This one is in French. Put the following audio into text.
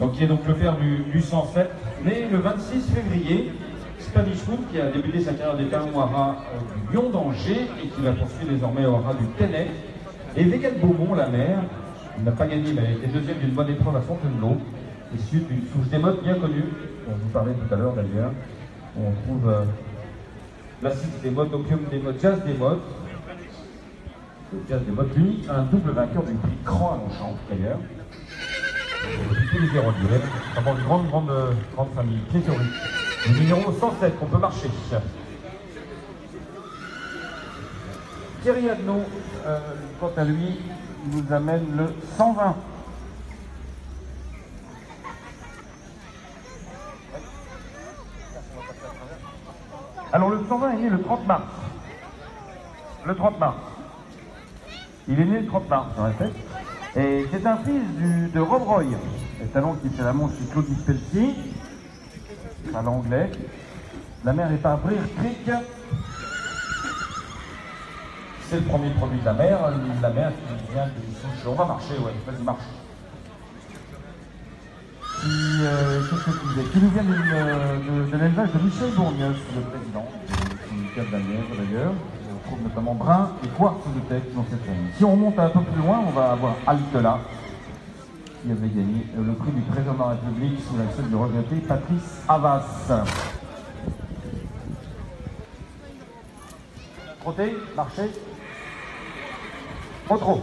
Donc qui est donc le père du, du 107, né le 26 février. Spanish qui a débuté sa carrière d'état au haras euh, du Lion d'Angers et qui va poursuivre désormais au haras du Tenet. Et Vegan Beaumont, la mère, n'a pas gagné, mais elle a été deuxième d'une bonne épreuve à Fontainebleau, issue d'une souche d'émote bien connue, dont je vous parlais tout à l'heure d'ailleurs, où on trouve euh, l'acide d'émote, opium d'émote, jazz d'émote. Le jazz d'émote, lui, un double vainqueur du prix Cran à Longchamp d'ailleurs. Et tous les héroldiers, vraiment une grande, grande, grande famille. Le numéro 107 qu'on peut marcher. Thierry Adnaud, euh, quant à lui, nous amène le 120. Alors le 120 est né le 30 mars. Le 30 mars. Il est né le 30 mars, je répète. Et c'est un fils de Rob Roy, le talon qui fait la montre chez Claude Pelletier, à l'anglais. La mère est par Brir Creek. C'est le premier produit de la mer. La mer qui vient de souche. On va marcher, ouais, vas-y, marche. Qui, euh, Qui nous vient euh, de, de l'élevage de Michel Bourgneuf, le président syndicat de la Nièvre d'ailleurs. On trouve notamment Brun et Quartz de tête dans cette famille. Si on remonte un peu plus loin, on va avoir Altela, qui avait gagné euh, le prix du président de la République sous la celle du regretté Patrice Havas. Trotter, marcher. Trop trop.